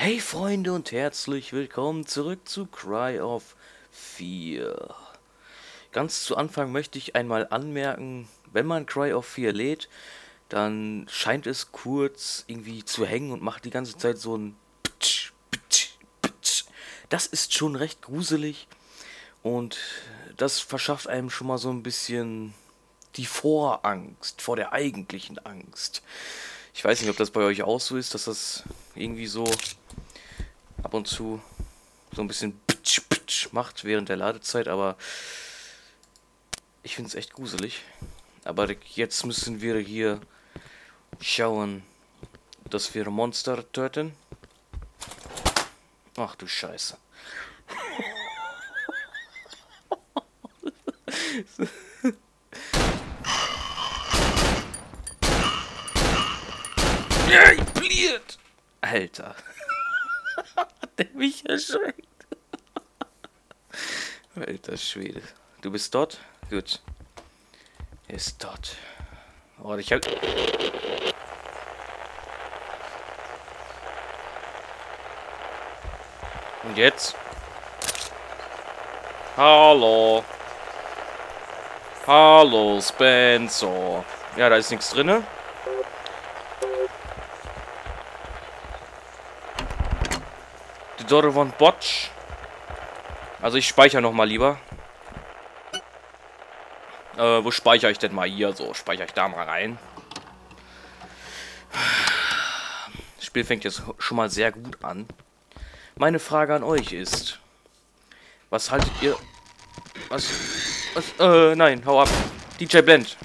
Hey Freunde und herzlich willkommen zurück zu Cry of 4. Ganz zu Anfang möchte ich einmal anmerken, wenn man Cry of 4 lädt, dann scheint es kurz irgendwie zu hängen und macht die ganze Zeit so ein Ptsch, Ptsch, Ptsch. Das ist schon recht gruselig und das verschafft einem schon mal so ein bisschen die Vorangst vor der eigentlichen Angst. Ich weiß nicht, ob das bei euch auch so ist, dass das irgendwie so ab und zu so ein bisschen pitsch, pitsch macht während der Ladezeit, aber ich finde es echt gruselig. Aber jetzt müssen wir hier schauen, dass wir Monster töten. Ach du Scheiße. Alter. Der mich erschreckt. Alter Schwede. Du bist dort? Gut. Ist dort. Oh, ich hab... Und jetzt? Hallo. Hallo, Spencer. Ja, da ist nichts drinne. Die Dore von Botch. Also ich speichere noch mal lieber. Äh, wo speichere ich denn mal hier? So, speichere ich da mal rein. Das Spiel fängt jetzt schon mal sehr gut an. Meine Frage an euch ist, was haltet ihr... Was... Was... Äh, nein, hau ab. DJ Blend.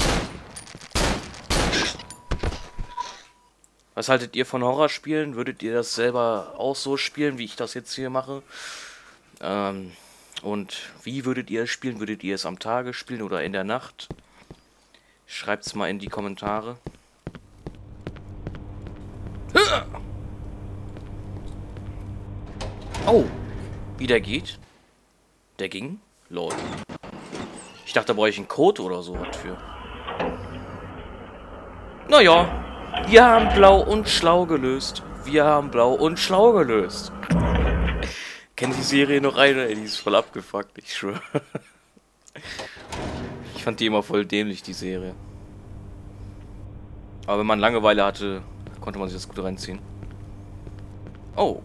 Was haltet ihr von Horrorspielen? Würdet ihr das selber auch so spielen, wie ich das jetzt hier mache? Ähm, und wie würdet ihr es spielen? Würdet ihr es am Tage spielen oder in der Nacht? Schreibt es mal in die Kommentare. Oh, wie der geht? Der ging? Lol. Ich dachte, da brauche ich einen Code oder so für. Naja, wir haben blau und schlau gelöst. Wir haben blau und schlau gelöst. Kennt die Serie noch eine? Ey, die ist voll abgefuckt, ich schwöre. Ich fand die immer voll dämlich, die Serie. Aber wenn man Langeweile hatte, konnte man sich das gut reinziehen. Oh.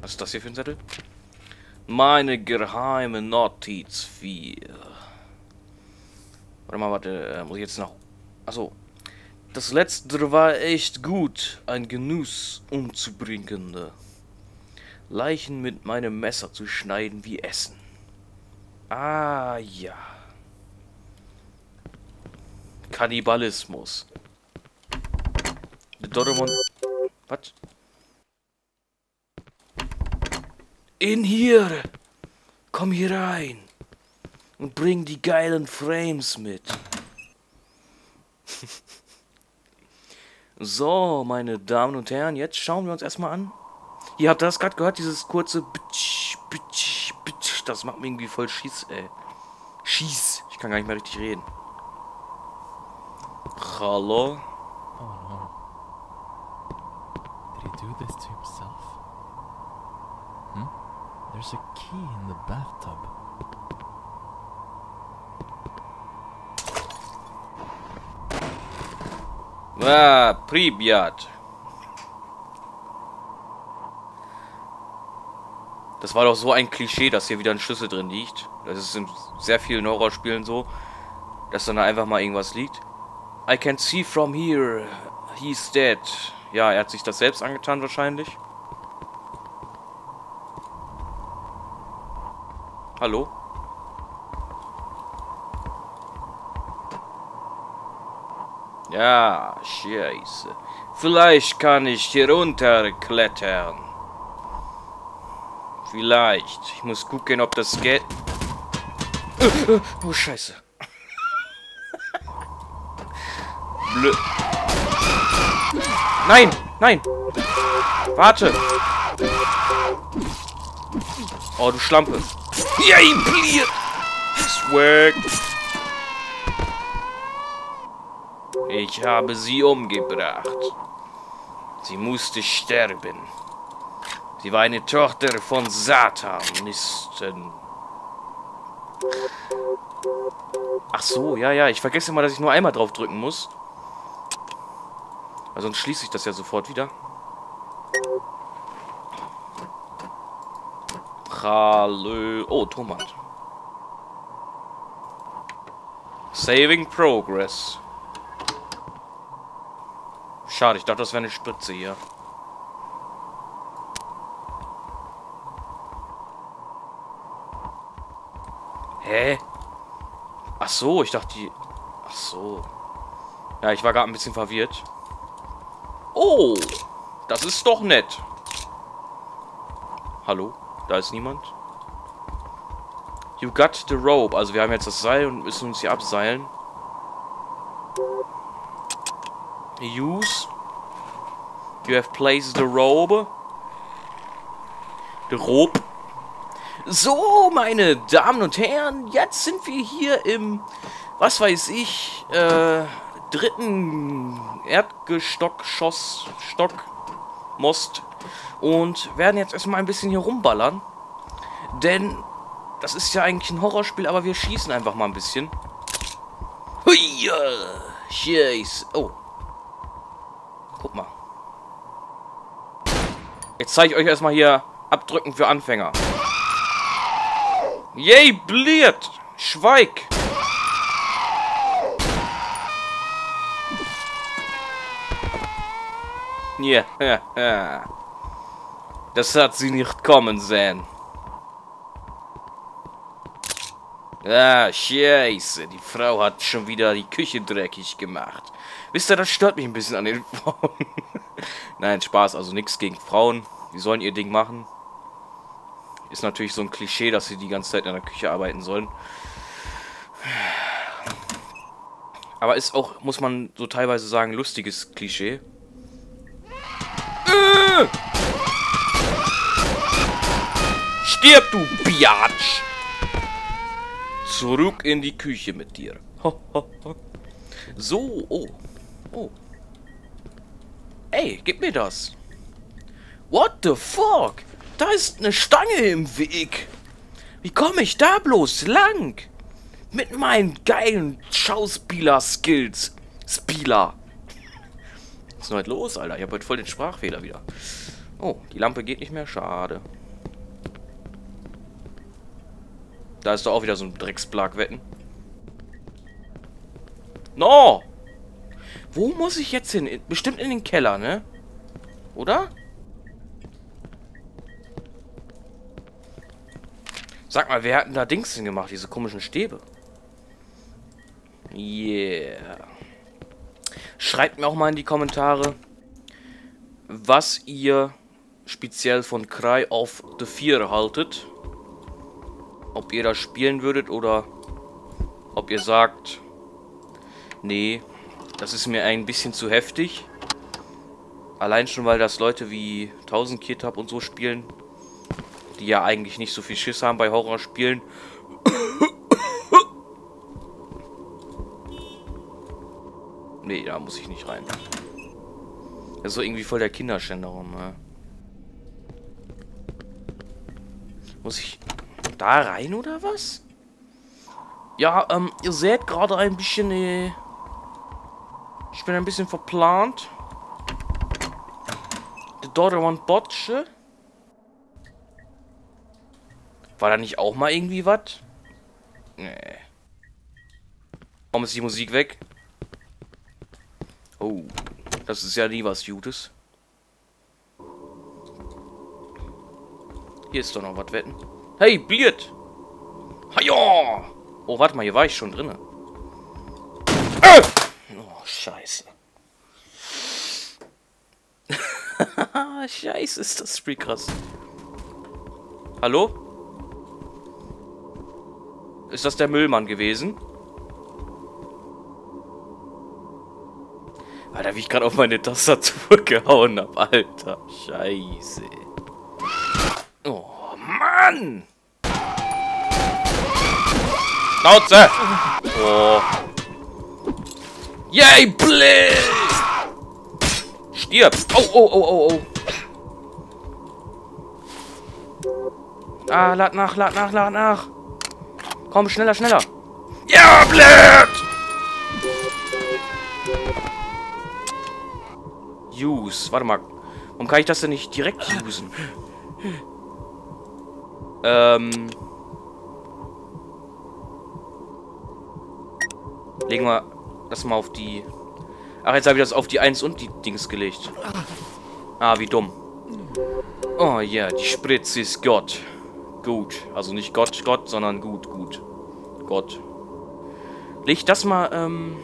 Was ist das hier für ein Zettel? Meine geheime Notiz 4. Warte mal, warte, äh, muss ich jetzt noch... Achso. Das letzte war echt gut. Ein Genuss umzubringen. Leichen mit meinem Messer zu schneiden wie Essen. Ah, ja. Kannibalismus. Doremon... Was? In hier! Komm hier rein! Und bring die geilen Frames mit. so, meine Damen und Herren, jetzt schauen wir uns erstmal an. Ihr habt das gerade gehört, dieses kurze. Das macht mir irgendwie voll Schieß, ey. Schieß. Ich kann gar nicht mehr richtig reden. Hallo? Oh no. Did he do this to himself? Hmm? There's a key in the bathtub. Ah, Pripyat. Das war doch so ein Klischee, dass hier wieder ein Schlüssel drin liegt. Das ist in sehr vielen Horrorspielen so, dass dann da einfach mal irgendwas liegt. I can see from here. He's dead. Ja, er hat sich das selbst angetan wahrscheinlich. Hallo? Ja, scheiße. Vielleicht kann ich hier runterklettern. Vielleicht. Ich muss gucken, ob das geht. Oh, scheiße. Blö. Nein, nein. Warte. Oh, du Schlampe. Ja, ihm bliert. Swag. Ich habe sie umgebracht. Sie musste sterben. Sie war eine Tochter von Satanisten. Ach so, ja, ja. Ich vergesse immer, dass ich nur einmal drauf drücken muss. Weil sonst schließe ich das ja sofort wieder. Hallo. Oh, Tomat. Saving Progress. Schade, ich dachte, das wäre eine Spritze hier. Hä? Ach so, ich dachte die... Ach so. Ja, ich war gerade ein bisschen verwirrt. Oh, das ist doch nett. Hallo? Da ist niemand. You got the rope. Also wir haben jetzt das Seil und müssen uns hier abseilen. Use. You have placed the rope. The rope. So, meine Damen und Herren, jetzt sind wir hier im, was weiß ich, äh, dritten Erdgestock, Schoss, Stock, Most und werden jetzt erstmal ein bisschen hier rumballern. Denn das ist ja eigentlich ein Horrorspiel, aber wir schießen einfach mal ein bisschen. Hui! Scheiße. Oh. Guck mal. Jetzt zeige ich euch erstmal hier abdrücken für Anfänger. Yay, bliert! Schweig! Ja, ja. Das hat sie nicht kommen sehen. Ah, scheiße. Die Frau hat schon wieder die Küche dreckig gemacht. Wisst ihr, das stört mich ein bisschen an den Frauen. Nein, Spaß. Also nichts gegen Frauen. Die sollen ihr Ding machen. Ist natürlich so ein Klischee, dass sie die ganze Zeit in der Küche arbeiten sollen. Aber ist auch, muss man so teilweise sagen, lustiges Klischee. Äh! Stirb, du Biatsch! Zurück in die Küche mit dir. so, oh. Oh. Ey, gib mir das. What the fuck? Da ist eine Stange im Weg. Wie komme ich da bloß lang? Mit meinen geilen Schauspieler-Skills. Spieler. Was ist denn heute los, Alter? Ich habe heute voll den Sprachfehler wieder. Oh, die Lampe geht nicht mehr. Schade. Da ist doch auch wieder so ein Drecksblag wetten. No! Wo muss ich jetzt hin? Bestimmt in den Keller, ne? Oder? Sag mal, wer hat denn da Dings gemacht? Diese komischen Stäbe. Yeah. Schreibt mir auch mal in die Kommentare, was ihr speziell von Cry of the Fear haltet. Ob ihr das spielen würdet oder ob ihr sagt, nee, das ist mir ein bisschen zu heftig. Allein schon, weil das Leute wie 1000 Kitab und so spielen die ja eigentlich nicht so viel Schiss haben bei Horrorspielen. nee, da muss ich nicht rein. Das ist so irgendwie voll der Kinderschänderung, ne? Muss ich da rein oder was? Ja, ähm, ihr seht gerade ein bisschen, äh, ich bin ein bisschen verplant. The daughter want Botsche. War da nicht auch mal irgendwie was? Nee. Warum ist die Musik weg? Oh, das ist ja nie was Gutes. Hier ist doch noch was wetten. Hey, Biert! Haja! Oh, warte mal, hier war ich schon drin. Äh! Oh, scheiße. scheiße, ist das Spiel krass. Hallo? Ist das der Müllmann gewesen? Alter, wie ich gerade auf meine Tastatur gehauen habe. Alter, scheiße. Oh, Mann! Schnauze! Oh. Yay, Blitz! Stirb! Oh, oh, oh, oh, oh. Ah, lad nach, lad nach, lad nach. Komm, schneller, schneller. Ja, blöd! Use. Warte mal. Warum kann ich das denn nicht direkt usen? Ähm... Legen wir das mal auf die... Ach, jetzt habe ich das auf die 1 und die Dings gelegt. Ah, wie dumm. Oh ja, die Spritze ist Gott. Gut. Also nicht Gott, Gott, sondern gut, gut. Gott. Leg das mal, ähm...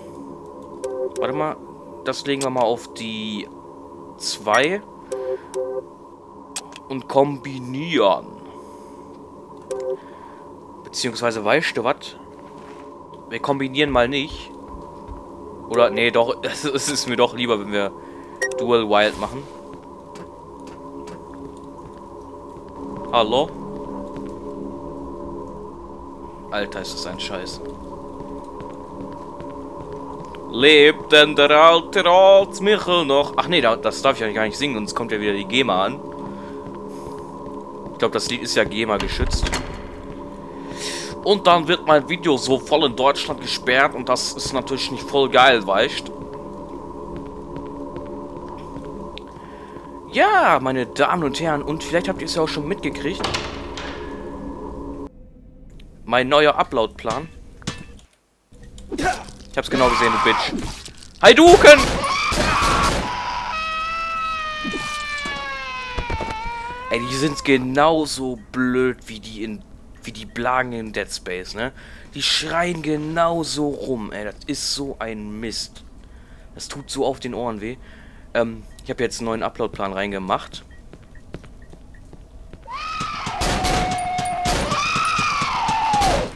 Warte mal. Das legen wir mal auf die 2. Und kombinieren. Beziehungsweise, weißt du was? Wir kombinieren mal nicht. Oder, nee, doch, es ist mir doch lieber, wenn wir Dual Wild machen. Hallo? Alter, ist das ein Scheiß. Lebt denn der alte Ratsmichel noch? Ach nee, das darf ich ja gar nicht singen, sonst kommt ja wieder die GEMA an. Ich glaube, das Lied ist ja GEMA geschützt. Und dann wird mein Video so voll in Deutschland gesperrt und das ist natürlich nicht voll geil, weißt Ja, meine Damen und Herren, und vielleicht habt ihr es ja auch schon mitgekriegt. Mein neuer Upload-Plan. Ich hab's genau gesehen, du Bitch. Heiduken! Ey, die sind genauso blöd wie die in wie die Blagen in Dead Space, ne? Die schreien genauso rum, ey. Das ist so ein Mist. Das tut so auf den Ohren weh. Ähm, ich habe jetzt einen neuen Uploadplan reingemacht.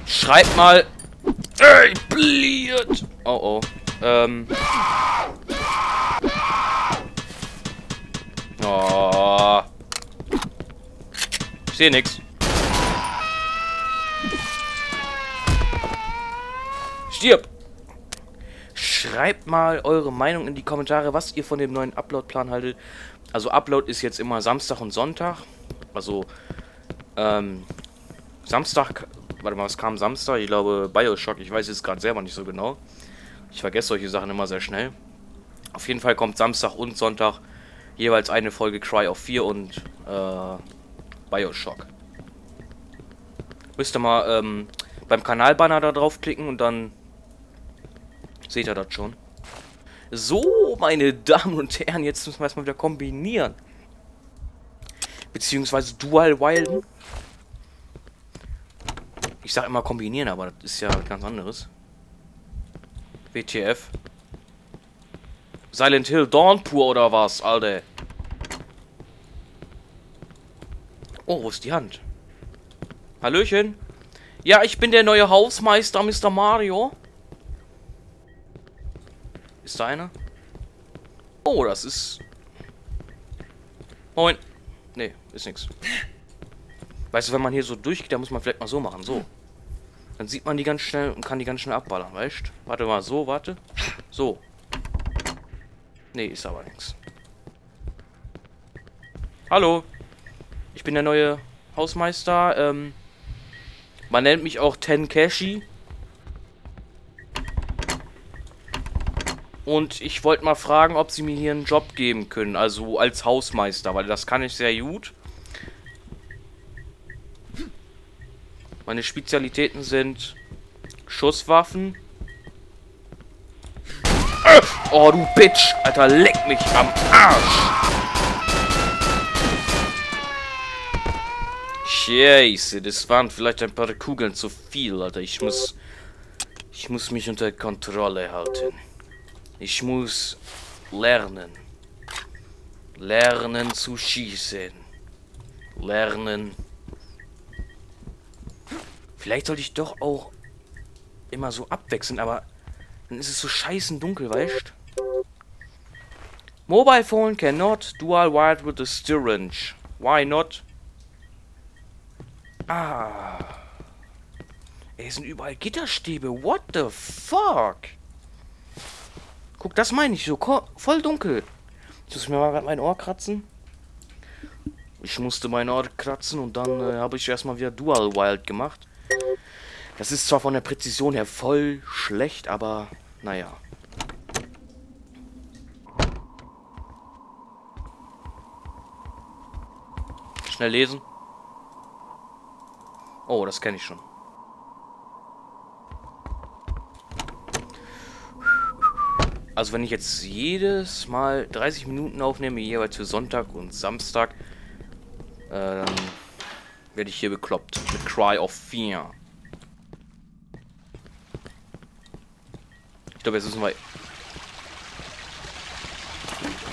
Schreibt mal. Ey, bliert! Oh oh. Ähm. Oh. Ich sehe nichts. Stirb! Schreibt mal eure Meinung in die Kommentare, was ihr von dem neuen Upload-Plan haltet. Also Upload ist jetzt immer Samstag und Sonntag. Also, ähm, Samstag, warte mal, was kam Samstag? Ich glaube Bioshock, ich weiß jetzt gerade selber nicht so genau. Ich vergesse solche Sachen immer sehr schnell. Auf jeden Fall kommt Samstag und Sonntag jeweils eine Folge Cry of 4 und äh, Bioshock. Müsst ihr mal ähm, beim Kanalbanner da draufklicken und dann Seht ihr das schon? So, meine Damen und Herren, jetzt müssen wir erstmal wieder kombinieren. Beziehungsweise Dual Wilden. Ich sag immer kombinieren, aber das ist ja ganz anderes. WTF. Silent Hill Dawnpur oder was, Alter? Oh, wo ist die Hand? Hallöchen. Ja, ich bin der neue Hausmeister, Mr. Mario. Ist da einer? Oh, das ist... Moin. Nee, ist nix. Weißt du, wenn man hier so durchgeht, dann muss man vielleicht mal so machen. So. Dann sieht man die ganz schnell und kann die ganz schnell abballern, weißt du? Warte mal, so, warte. So. Nee, ist aber nichts. Hallo. Ich bin der neue Hausmeister. Ähm, man nennt mich auch Tenkeshi. Und ich wollte mal fragen, ob sie mir hier einen Job geben können. Also als Hausmeister, weil das kann ich sehr gut. Meine Spezialitäten sind Schusswaffen. Oh, du Bitch! Alter, leck mich am Arsch! Scheiße, das waren vielleicht ein paar Kugeln zu viel, Alter. Ich muss... Ich muss mich unter Kontrolle halten. Ich muss lernen. Lernen zu schießen. Lernen. Vielleicht sollte ich doch auch immer so abwechseln, aber dann ist es so scheißen dunkel, weißt Mobile phone cannot dual wired with a syringe. Why not? Ah. Ey, sind überall Gitterstäbe. What the fuck? Guck, das meine ich so. Voll dunkel. Ich muss mir mal mein Ohr kratzen. Ich musste mein Ohr kratzen und dann äh, habe ich erstmal wieder Dual Wild gemacht. Das ist zwar von der Präzision her voll schlecht, aber naja. Schnell lesen. Oh, das kenne ich schon. Also wenn ich jetzt jedes Mal 30 Minuten aufnehme, jeweils für Sonntag und Samstag, äh, dann werde ich hier bekloppt. Mit Cry of Fear. Ich glaube, jetzt müssen wir...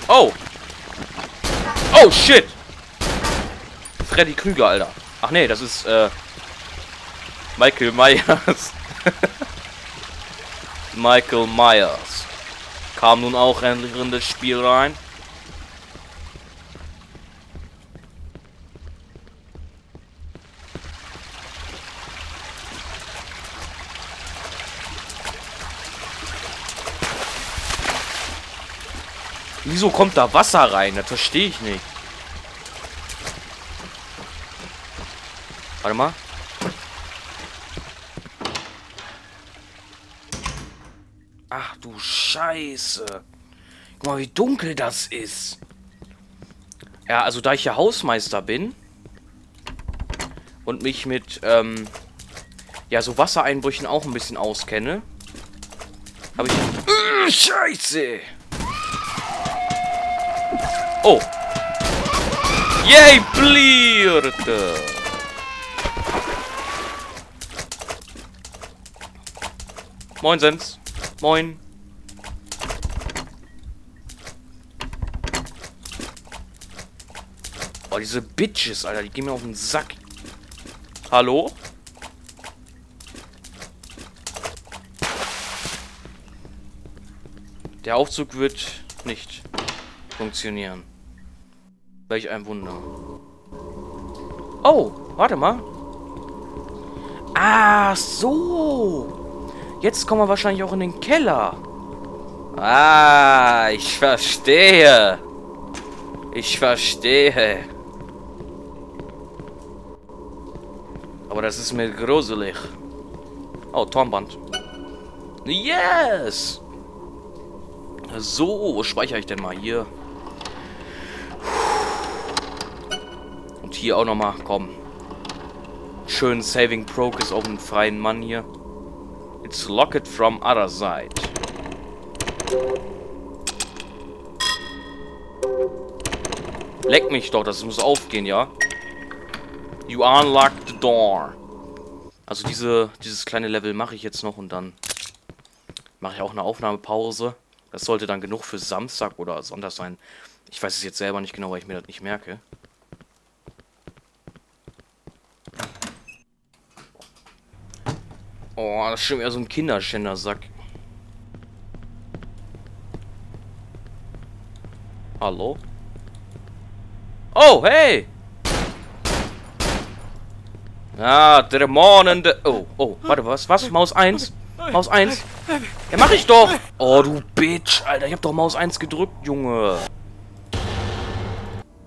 Oh! Oh, shit! Freddy Krüger, Alter. Ach nee, das ist, äh... Michael Myers. Michael Myers. Kam nun auch endlich in das Spiel rein. Wieso kommt da Wasser rein? Das verstehe ich nicht. Warte mal. Ach du Scheiße. Guck mal, wie dunkel das ist. Ja, also da ich ja Hausmeister bin und mich mit, ähm, ja, so Wassereinbrüchen auch ein bisschen auskenne, habe ich... Äh, Scheiße! Oh! Yay, Blierte! Moin, Sens. Moin. Oh, diese Bitches, Alter, die gehen mir auf den Sack. Hallo? Der Aufzug wird nicht funktionieren. Welch ein Wunder. Oh, warte mal. Ah, so. Jetzt kommen wir wahrscheinlich auch in den Keller. Ah, ich verstehe. Ich verstehe. Aber das ist mir gruselig. Oh, Turmband. Yes! So, wo speichere ich denn mal hier? Und hier auch nochmal, komm. Schön Saving Progress auf einen freien Mann hier. It's locked from other side. Leck mich doch, das muss aufgehen, ja? You unlock the door. Also diese, dieses kleine Level mache ich jetzt noch und dann mache ich auch eine Aufnahmepause. Das sollte dann genug für Samstag oder Sonntag sein. Ich weiß es jetzt selber nicht genau, weil ich mir das nicht merke. Oh, das ist schon wieder so ein Kinderschändersack. Hallo? Oh, hey! Ah, Dämonen Oh, oh, warte, was? Was? Maus 1? Maus 1? Ja, mach ich doch! Oh, du Bitch, Alter, ich hab doch Maus 1 gedrückt, Junge.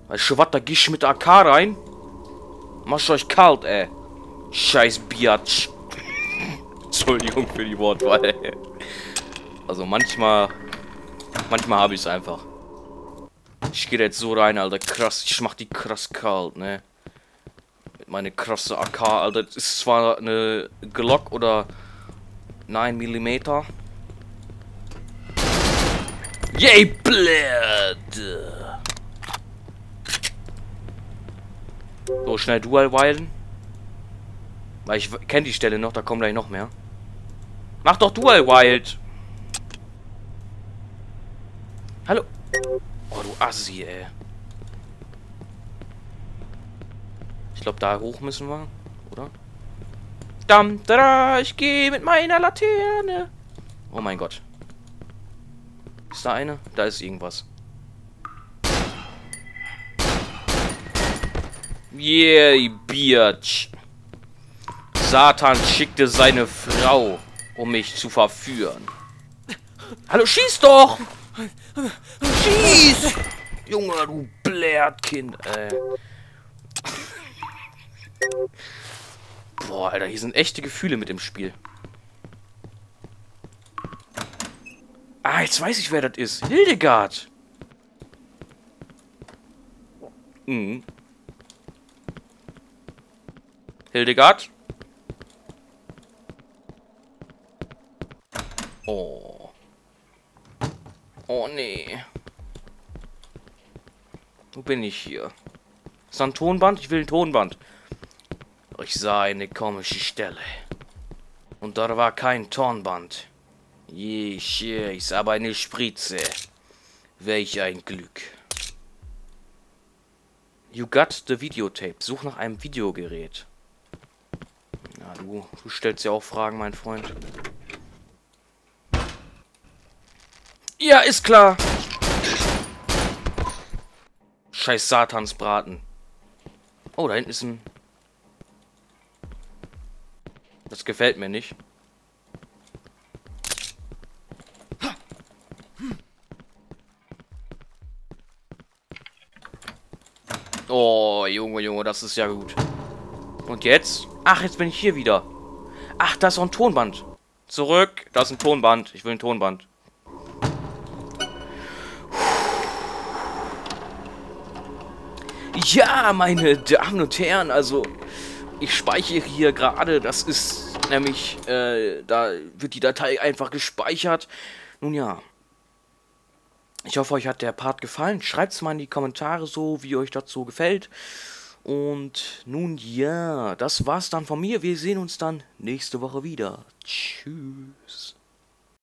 Weißt du was, da geh mit AK rein? Mach's euch kalt, ey. Scheiß Biatch. Entschuldigung für die Wortwahl. Also manchmal... Manchmal habe ich es einfach. Ich gehe jetzt so rein, Alter. Krass. Ich mach die krass kalt, ne? Mit meiner krasse AK, Alter. Das ist zwar eine Glock oder 9 mm. Yay, blöd! So, schnell Dual Wilden. Weil ich kenne die Stelle noch, da kommen gleich noch mehr. Mach doch Dual Wild. Hallo. Oh, du Assi, ey. Ich glaube, da hoch müssen wir, oder? Dam, da, ich gehe mit meiner Laterne. Oh mein Gott. Ist da eine? Da ist irgendwas. Yeah, bitch. Satan schickte seine Frau um mich zu verführen. Hallo, schieß doch! Schieß! Junge, du Blärtkind, ey. Boah, Alter, hier sind echte Gefühle mit im Spiel. Ah, jetzt weiß ich, wer das ist. Hildegard. Mhm. Hildegard? Oh. Oh, nee. Wo bin ich hier? Ist da ein Tonband? Ich will ein Tonband. Ich sah eine komische Stelle. Und da war kein Tonband. Je, ist aber eine Spritze. Welch ein Glück. You got the videotape. Such nach einem Videogerät. Ja, du, du stellst ja auch Fragen, mein Freund. Ja, ist klar. Scheiß Satansbraten. Oh, da hinten ist ein... Das gefällt mir nicht. Oh, Junge, Junge, das ist ja gut. Und jetzt? Ach, jetzt bin ich hier wieder. Ach, da ist auch ein Tonband. Zurück. Da ist ein Tonband. Ich will ein Tonband. Ja, meine Damen und Herren, also ich speichere hier gerade, das ist nämlich, äh, da wird die Datei einfach gespeichert. Nun ja, ich hoffe, euch hat der Part gefallen. Schreibt es mal in die Kommentare so, wie euch dazu gefällt. Und nun ja, das war's dann von mir. Wir sehen uns dann nächste Woche wieder. Tschüss.